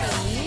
Foreseen.